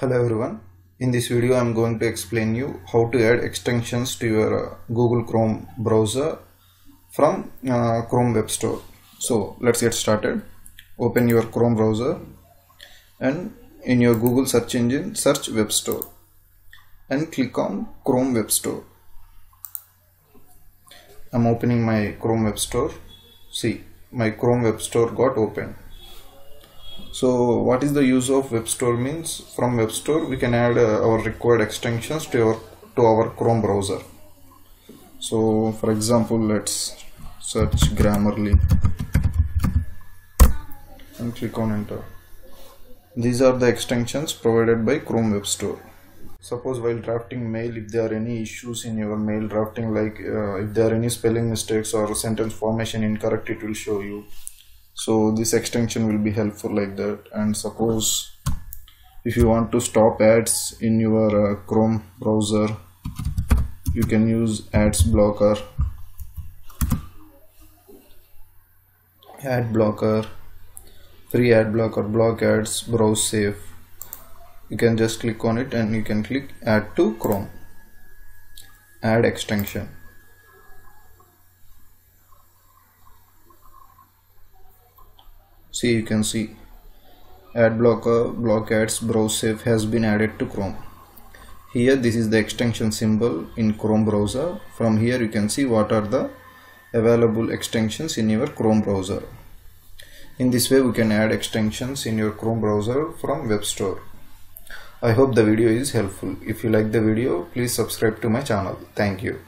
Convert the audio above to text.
Hello everyone. In this video I am going to explain you how to add extensions to your uh, Google Chrome browser from uh, Chrome Web Store. So let's get started. Open your Chrome browser and in your Google search engine search Web Store and click on Chrome Web Store. I'm opening my Chrome Web Store. See my Chrome Web Store got opened so what is the use of web store means? From web store we can add uh, our required extensions to our to our chrome browser. So for example let's search grammarly and click on enter. These are the extensions provided by chrome web store. Suppose while drafting mail if there are any issues in your mail drafting like uh, if there are any spelling mistakes or sentence formation incorrect it will show you so this extension will be helpful like that. And suppose if you want to stop ads in your uh, chrome browser you can use ads blocker. Ad blocker free ad blocker block ads browse safe. You can just click on it and you can click add to chrome. Add extension see you can see ad blocker uh, block ads browse safe has been added to chrome. Here this is the extension symbol in chrome browser. From here you can see what are the available extensions in your chrome browser. In this way we can add extensions in your chrome browser from web store. I hope the video is helpful. If you like the video please subscribe to my channel. Thank you